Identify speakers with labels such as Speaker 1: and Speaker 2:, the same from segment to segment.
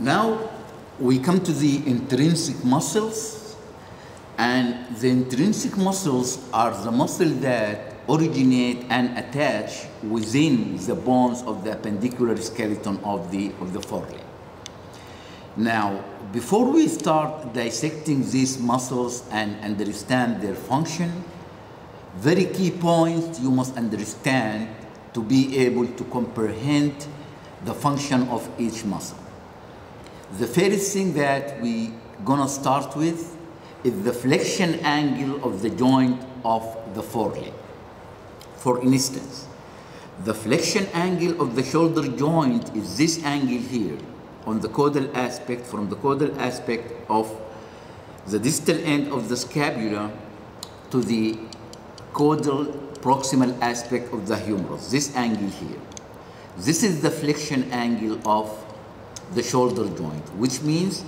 Speaker 1: Now we come to the intrinsic muscles, and the intrinsic muscles are the muscles that originate and attach within the bones of the appendicular skeleton of the of the forelimb. Now, before we start dissecting these muscles and understand their function, very key points you must understand to be able to comprehend the function of each muscle. The first thing that we gonna start with is the flexion angle of the joint of the forelimb. For instance, the flexion angle of the shoulder joint is this angle here on the caudal aspect, from the caudal aspect of the distal end of the scapula to the caudal proximal aspect of the humerus, this angle here. This is the flexion angle of the shoulder joint, which means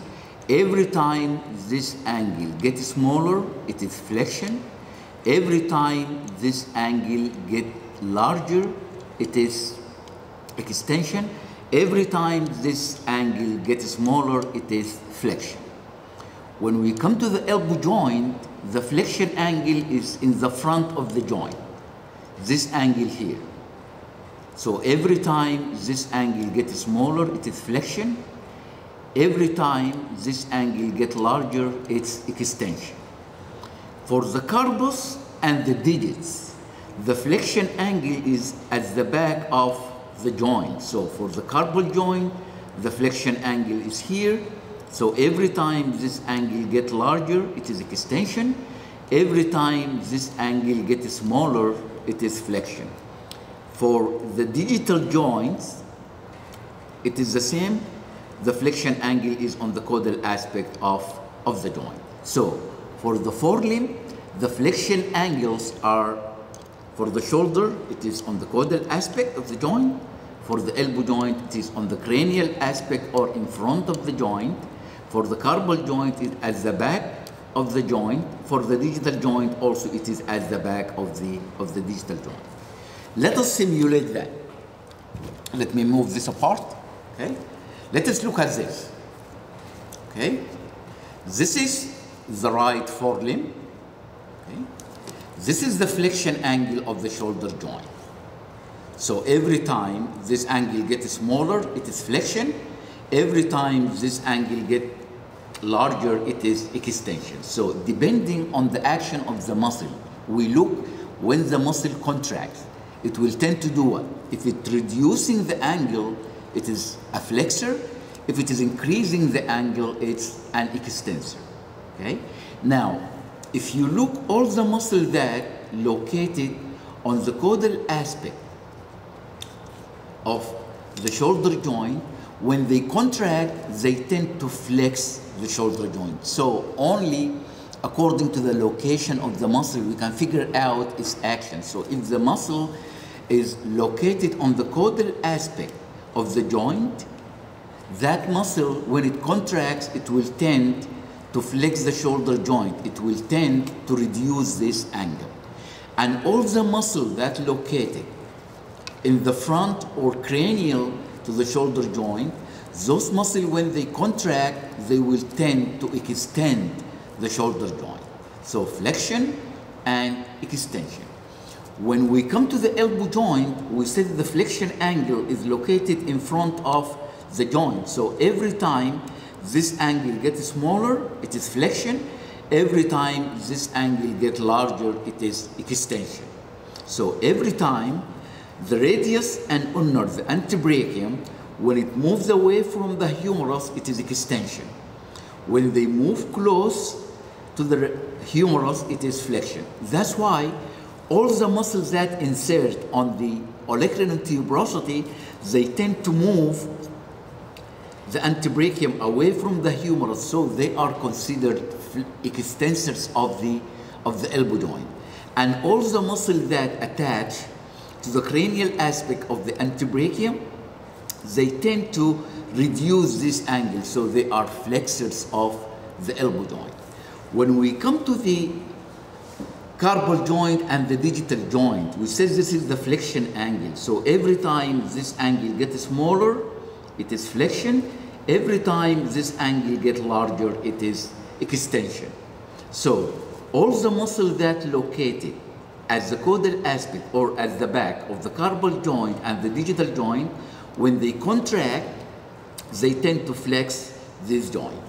Speaker 1: every time this angle gets smaller, it is flexion. Every time this angle gets larger, it is extension. Every time this angle gets smaller, it is flexion. When we come to the elbow joint, the flexion angle is in the front of the joint. This angle here. So every time this angle gets smaller, it is flexion. Every time this angle gets larger, it's extension. For the carpus and the digits, the flexion angle is at the back of the joint. So for the carpal joint, the flexion angle is here. So every time this angle gets larger, it is extension. Every time this angle gets smaller, it is flexion. For the digital joints, it is the same. The flexion angle is on the caudal aspect of, of the joint. So for the forelimb, the flexion angles are for the shoulder, it is on the caudal aspect of the joint. For the elbow joint, it is on the cranial aspect or in front of the joint. For the carpal joint, it is at the back of the joint. For the digital joint, also it is at the back of the, of the digital joint. Let us simulate that. Let me move this apart. Okay. Let us look at this. Okay. This is the right forelimb. Okay. This is the flexion angle of the shoulder joint. So every time this angle gets smaller, it is flexion. Every time this angle gets larger, it is extension. So depending on the action of the muscle, we look when the muscle contracts, it will tend to do what? If it's reducing the angle, it is a flexor. If it is increasing the angle, it's an extensor. Okay? Now, if you look all the muscle that located on the caudal aspect of the shoulder joint, when they contract, they tend to flex the shoulder joint. So only according to the location of the muscle, we can figure out its action. So if the muscle is located on the caudal aspect of the joint, that muscle, when it contracts, it will tend to flex the shoulder joint. It will tend to reduce this angle. And all the muscle that located in the front or cranial to the shoulder joint, those muscles, when they contract, they will tend to extend the shoulder joint. So flexion and extension. When we come to the elbow joint, we said the flexion angle is located in front of the joint. So every time this angle gets smaller, it is flexion. Every time this angle gets larger, it is extension. So every time the radius and ulnar, the antebrachium, when it moves away from the humerus, it is extension. When they move close to the humerus, it is flexion. That's why all the muscles that insert on the olecranon tuberosity, they tend to move the antebrachium away from the humerus, so they are considered extensors of the, of the elbow joint. And all the muscles that attach to the cranial aspect of the antebrachium, they tend to reduce this angle, so they are flexors of the elbow joint. When we come to the carpal joint and the digital joint, we say this is the flexion angle. So every time this angle gets smaller, it is flexion. every time this angle get larger, it is extension. So all the muscle that located at the caudal aspect or at the back of the carpal joint and the digital joint, when they contract, they tend to flex this joint.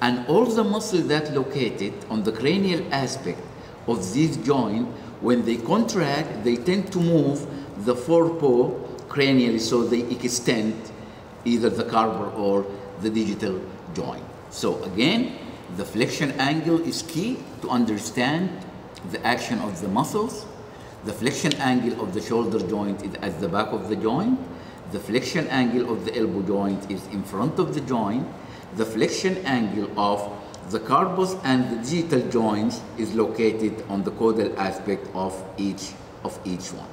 Speaker 1: And all the muscles that located on the cranial aspect of this joint, when they contract, they tend to move the forepaw cranially so they extend either the carpal or the digital joint. So again, the flexion angle is key to understand the action of the muscles. The flexion angle of the shoulder joint is at the back of the joint. The flexion angle of the elbow joint is in front of the joint. The flexion angle of the carpus and the digital joints is located on the caudal aspect of each of each one.